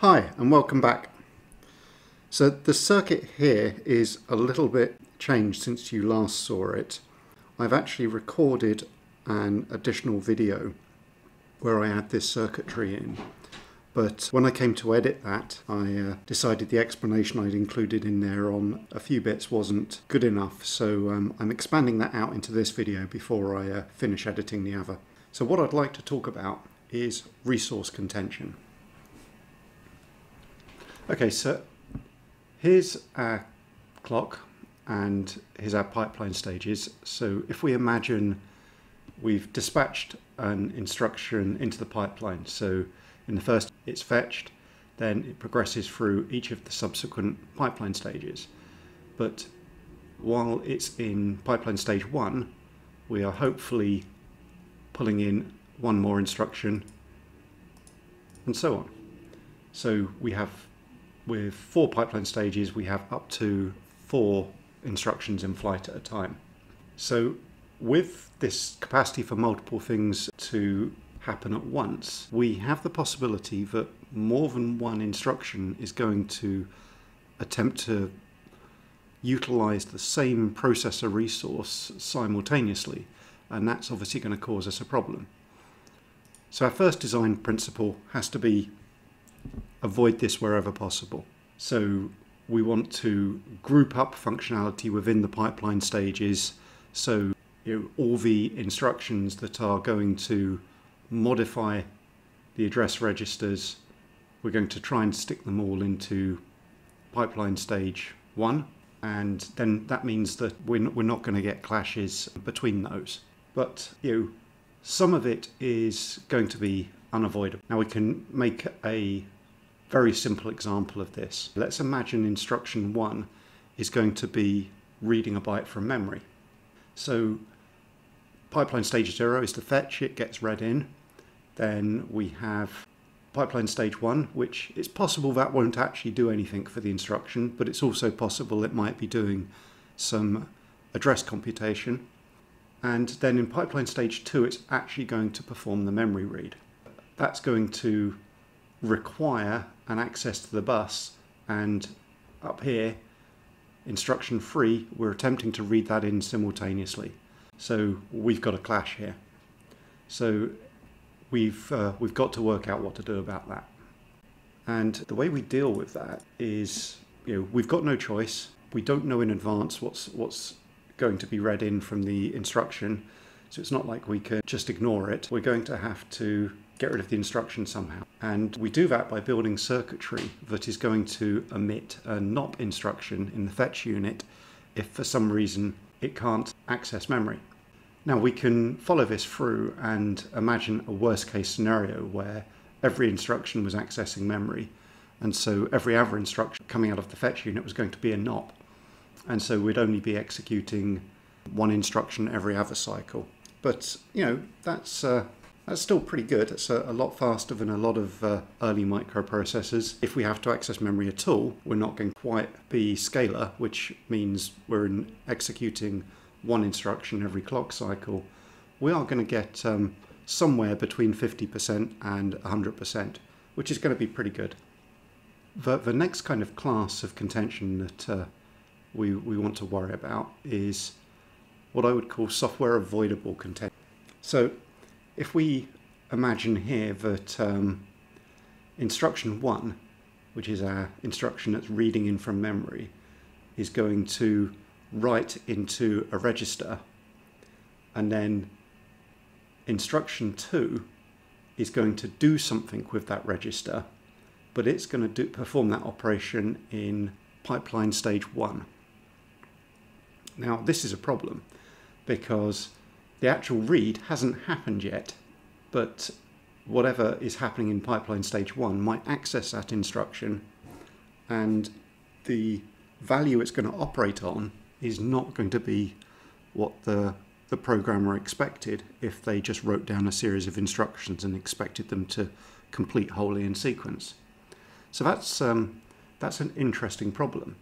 Hi and welcome back. So the circuit here is a little bit changed since you last saw it. I've actually recorded an additional video where I add this circuitry in. But when I came to edit that, I uh, decided the explanation I'd included in there on a few bits wasn't good enough. So um, I'm expanding that out into this video before I uh, finish editing the other. So what I'd like to talk about is resource contention. Okay, so here's our clock and here's our pipeline stages. So if we imagine we've dispatched an instruction into the pipeline. So in the first it's fetched, then it progresses through each of the subsequent pipeline stages. But while it's in pipeline stage one, we are hopefully pulling in one more instruction and so on. So we have with four pipeline stages, we have up to four instructions in flight at a time. So with this capacity for multiple things to happen at once, we have the possibility that more than one instruction is going to attempt to utilize the same processor resource simultaneously, and that's obviously going to cause us a problem. So our first design principle has to be avoid this wherever possible. So we want to group up functionality within the pipeline stages. So you know, all the instructions that are going to modify the address registers we're going to try and stick them all into pipeline stage one. And then that means that we're, we're not going to get clashes between those. But you know some of it is going to be unavoidable now we can make a very simple example of this. Let's imagine instruction one is going to be reading a byte from memory. So pipeline stage zero is to fetch, it gets read in. Then we have pipeline stage one, which it's possible that won't actually do anything for the instruction, but it's also possible it might be doing some address computation. And then in pipeline stage two, it's actually going to perform the memory read. That's going to require an access to the bus and up here instruction 3 we're attempting to read that in simultaneously. So we've got a clash here. So we've uh, we've got to work out what to do about that. And the way we deal with that is you know we've got no choice. We don't know in advance what's what's going to be read in from the instruction. So it's not like we can just ignore it. We're going to have to get rid of the instruction somehow. And we do that by building circuitry that is going to emit a NOP instruction in the fetch unit if for some reason it can't access memory. Now we can follow this through and imagine a worst case scenario where every instruction was accessing memory and so every other instruction coming out of the fetch unit was going to be a NOP and so we'd only be executing one instruction every other cycle. But you know that's uh, that's still pretty good. It's a, a lot faster than a lot of uh, early microprocessors. If we have to access memory at all, we're not going to quite be scalar, which means we're in executing one instruction every clock cycle. We are going to get um, somewhere between 50% and 100%, which is going to be pretty good. The, the next kind of class of contention that uh, we, we want to worry about is what I would call software avoidable contention. So if we imagine here that um, instruction one, which is our instruction that's reading in from memory, is going to write into a register, and then instruction two is going to do something with that register, but it's going to do, perform that operation in pipeline stage one. Now, this is a problem because the actual read hasn't happened yet, but whatever is happening in pipeline stage one might access that instruction and the value it's going to operate on is not going to be what the the programmer expected if they just wrote down a series of instructions and expected them to complete wholly in sequence. So that's um, that's an interesting problem.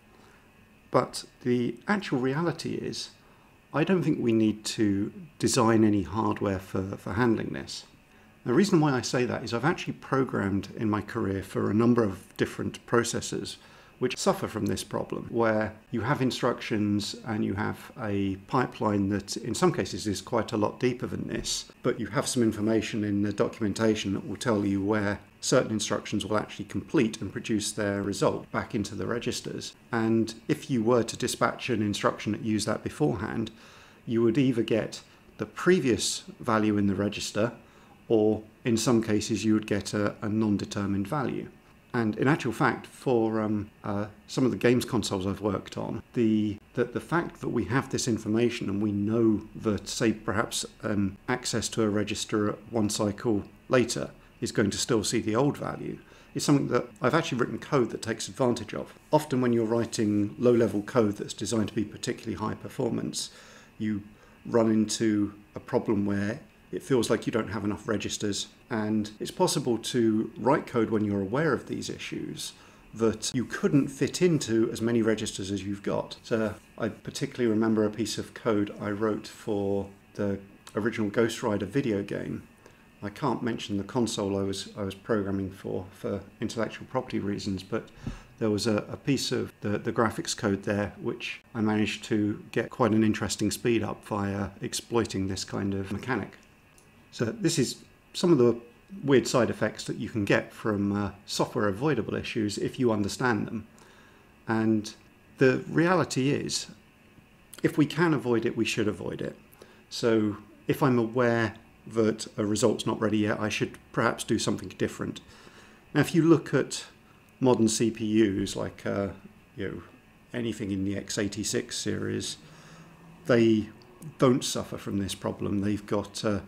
But the actual reality is I don't think we need to design any hardware for, for handling this. The reason why I say that is I've actually programmed in my career for a number of different processors which suffer from this problem, where you have instructions and you have a pipeline that in some cases is quite a lot deeper than this, but you have some information in the documentation that will tell you where certain instructions will actually complete and produce their result back into the registers. And if you were to dispatch an instruction that used that beforehand, you would either get the previous value in the register, or in some cases, you would get a, a non determined value. And in actual fact, for um, uh, some of the games consoles I've worked on, the, the, the fact that we have this information and we know that, say, perhaps um, access to a register one cycle later is going to still see the old value is something that I've actually written code that takes advantage of. Often, when you're writing low level code that's designed to be particularly high performance, you run into a problem where it feels like you don't have enough registers. And it's possible to write code when you're aware of these issues that you couldn't fit into as many registers as you've got. So I particularly remember a piece of code I wrote for the original Ghost Rider video game. I can't mention the console I was I was programming for for intellectual property reasons, but there was a, a, piece of the, the graphics code there which I managed to get quite an interesting speed up via exploiting this kind of mechanic. So this is some of the weird side effects that you can get from uh, software avoidable issues if you understand them. And the reality is, if we can avoid it, we should avoid it. So if I'm aware that a result's not ready yet, I should perhaps do something different. Now, if you look at modern CPUs like uh, you know anything in the x86 series, they don't suffer from this problem. They've got uh,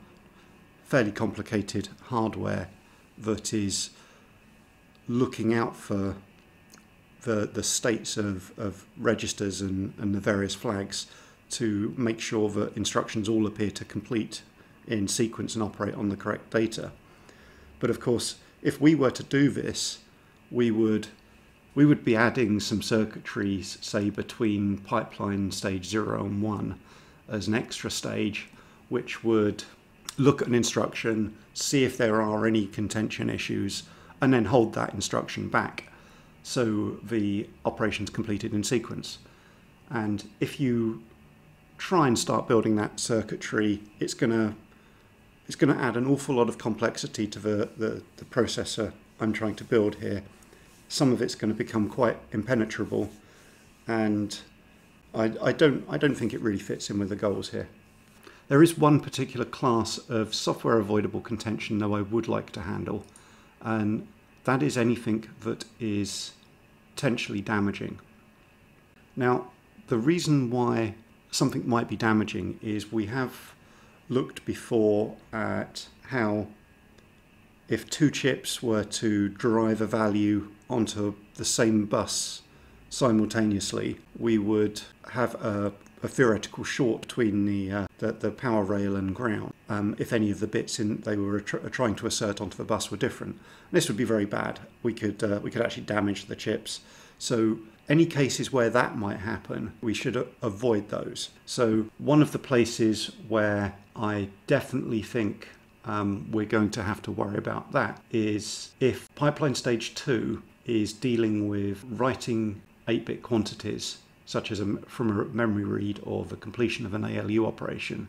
fairly complicated hardware that is looking out for the, the states of, of registers and, and the various flags to make sure that instructions all appear to complete in sequence and operate on the correct data. But of course, if we were to do this, we would we would be adding some circuitries, say between pipeline stage zero and one, as an extra stage, which would look at an instruction, see if there are any contention issues, and then hold that instruction back so the operation's completed in sequence. And if you try and start building that circuitry, it's going to it's going to add an awful lot of complexity to the, the, the processor I'm trying to build here. Some of it's going to become quite impenetrable, and I, I don't I don't think it really fits in with the goals here. There is one particular class of software avoidable contention, though, I would like to handle, and that is anything that is potentially damaging. Now, the reason why something might be damaging is we have looked before at how if two chips were to derive a value onto the same bus simultaneously, we would have a a theoretical short between the, uh, the, the power rail and ground um, if any of the bits in they were tr- trying to assert onto the bus were different. And this would be very bad. We could uh, we could actually damage the chips. So any cases where that might happen, we should avoid those. So one of the places where I definitely think um, we're going to have to worry about that is if pipeline stage two is dealing with writing 8-bit quantities such as a, from a memory read or the completion of an ALU operation.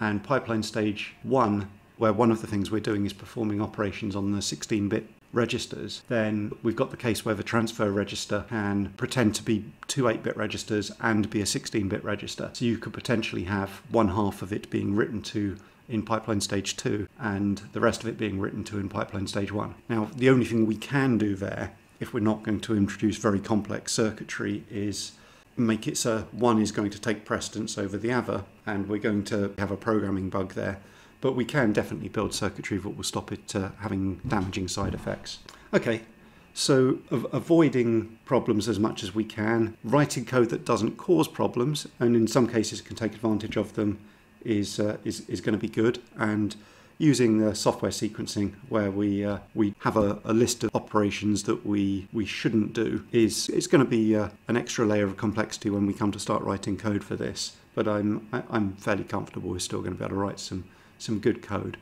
And pipeline stage one, where one of the things we're doing is performing operations on the 16 bit registers, then we've got the case where the transfer register can pretend to be two 8 bit registers and be a 16 bit register. So you could potentially have one half of it being written to in pipeline stage 2 and the rest of it being written to in pipeline stage 1. Now, the only thing we can do there, if we're not going to introduce very complex circuitry, is make it so one is going to take precedence over the other, and we're going to have a programming bug there. But we can definitely build circuitry that will stop it uh, having damaging side effects. Okay, so av- avoiding problems as much as we can, writing code that doesn't cause problems, and in some cases can take advantage of them, is uh, is is going to be good. And using the software sequencing where we uh, we have a, a, list of operations that we we shouldn't do is it's going to be uh, an extra layer of complexity when we come to start writing code for this but I'm I, am i am fairly comfortable we're still going to be able to write some some good code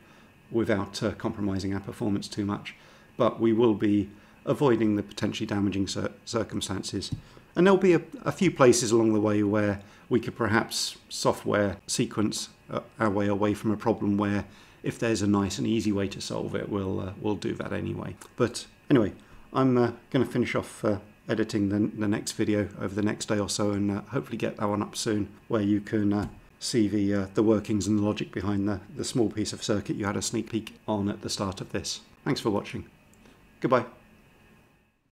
without uh, compromising our performance too much. But we will be avoiding the potentially damaging cir- circumstances. And there'll be a, a, few places along the way where we could perhaps software sequence uh, our way away from a problem where if there's a nice and easy way to solve it, we'll, uh, we'll do that anyway. But anyway, I'm uh, going to finish off uh, editing the, the next video over the next day or so and uh, hopefully get that one up soon where you can see the, uh, the workings and the logic behind the, the small piece of circuit you had a sneak peek on at the start of this. Thanks for watching. Goodbye.